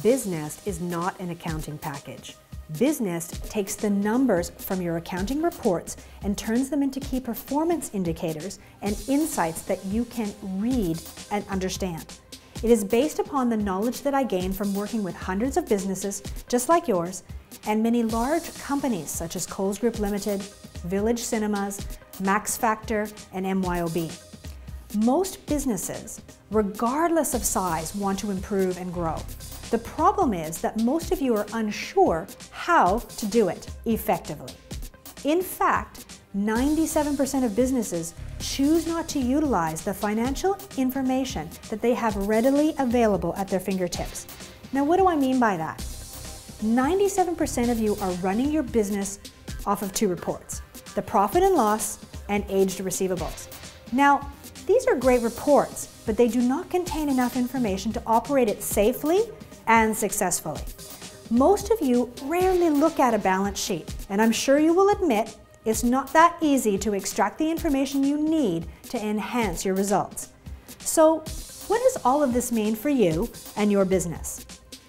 Businest is not an accounting package. Businest takes the numbers from your accounting reports and turns them into key performance indicators and insights that you can read and understand. It is based upon the knowledge that I gain from working with hundreds of businesses just like yours and many large companies such as Coles Group Limited, Village Cinemas, Max Factor, and MYOB. Most businesses, regardless of size, want to improve and grow. The problem is that most of you are unsure how to do it effectively. In fact, 97% of businesses choose not to utilize the financial information that they have readily available at their fingertips. Now, what do I mean by that? 97% of you are running your business off of two reports the profit and loss and aged receivables. Now, these are great reports, but they do not contain enough information to operate it safely and successfully. Most of you rarely look at a balance sheet, and I'm sure you will admit it's not that easy to extract the information you need to enhance your results. So, what does all of this mean for you and your business?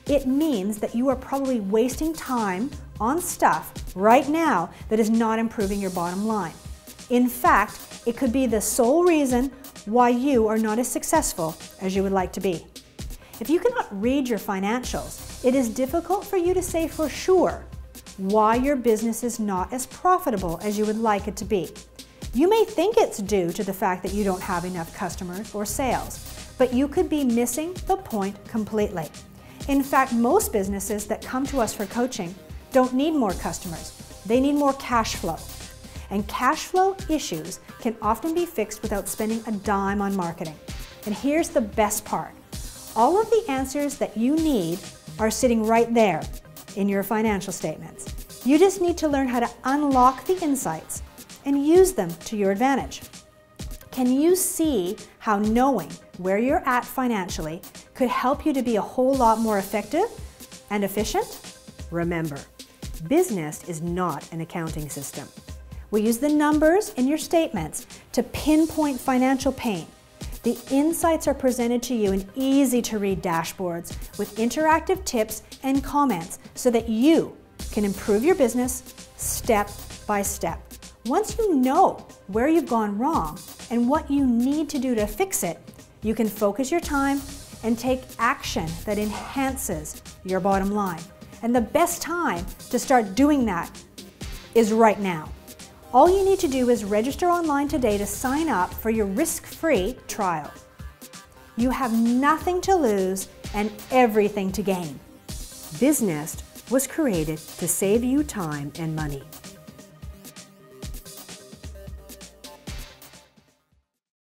It means that you are probably wasting time on stuff right now that is not improving your bottom line. In fact, it could be the sole reason why you are not as successful as you would like to be. If you cannot read your financials, it is difficult for you to say for sure why your business is not as profitable as you would like it to be. You may think it's due to the fact that you don't have enough customers or sales, but you could be missing the point completely. In fact, most businesses that come to us for coaching don't need more customers, they need more cash flow. And cash flow issues can often be fixed without spending a dime on marketing. And here's the best part all of the answers that you need are sitting right there in your financial statements. You just need to learn how to unlock the insights and use them to your advantage. Can you see how knowing where you're at financially could help you to be a whole lot more effective and efficient? Remember, Businest is not an accounting system. We use the numbers in your statements to pinpoint financial pain the insights are presented to you in easy to read dashboards with interactive tips and comments so that you can improve your business step by step. Once you know where you've gone wrong and what you need to do to fix it, you can focus your time and take action that enhances your bottom line. And the best time to start doing that is right now. All you need to do is register online today to sign up for your risk-free trial. You have nothing to lose and everything to gain. Businest was created to save you time and money.